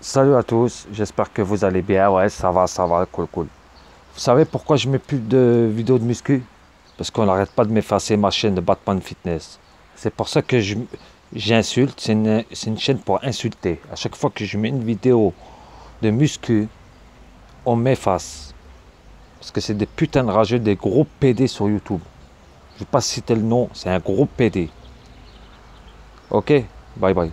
Salut à tous, j'espère que vous allez bien. Ouais, ça va, ça va, cool, cool. Vous savez pourquoi je mets plus de vidéos de muscu? Parce qu'on n'arrête pas de m'effacer ma chaîne de Batman Fitness. C'est pour ça que j'insulte. C'est une, une, chaîne pour insulter. À chaque fois que je mets une vidéo de muscu, on m'efface. Parce que c'est des putains de rageux, des gros PD sur YouTube. Je ne vais pas citer le nom, c'est un gros PD. Ok Bye bye.